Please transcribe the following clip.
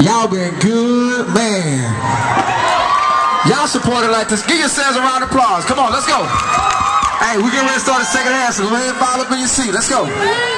Y'all been good, man. Y'all supported like this. Give yourselves a round of applause. Come on, let's go. Hey, we getting ready to start the second half, so go ahead and follow up in your seat. Let's go.